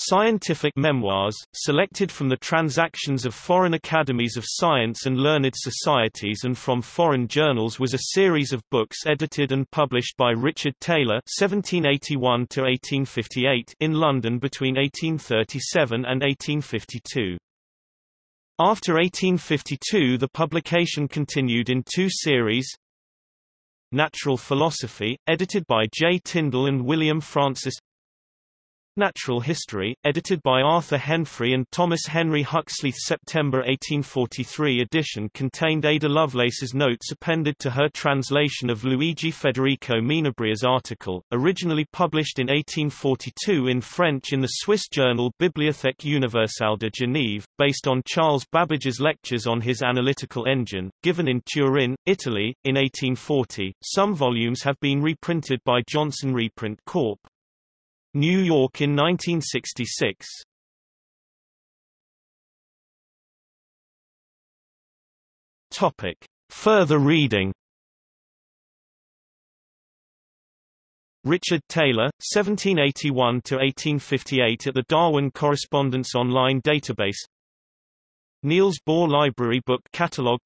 Scientific Memoirs, selected from the transactions of foreign academies of science and learned societies and from foreign journals was a series of books edited and published by Richard Taylor (1781–1858) in London between 1837 and 1852. After 1852 the publication continued in two series Natural Philosophy, edited by J. Tyndall and William Francis Natural History, edited by Arthur Henfrey and Thomas Henry Huxley. September 1843 edition contained Ada Lovelace's notes appended to her translation of Luigi Federico Menabrea's article, originally published in 1842 in French in the Swiss journal Bibliothèque Universelle de Genève, based on Charles Babbage's lectures on his analytical engine, given in Turin, Italy, in 1840. Some volumes have been reprinted by Johnson Reprint Corp. New York in 1966. Topic. Further reading Richard Taylor, 1781–1858 at the Darwin Correspondence Online Database Niels Bohr Library Book Catalogue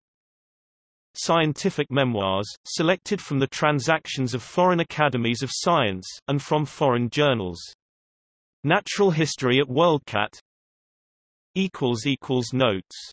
Scientific Memoirs, selected from the transactions of foreign academies of science, and from foreign journals. Natural History at WorldCat Notes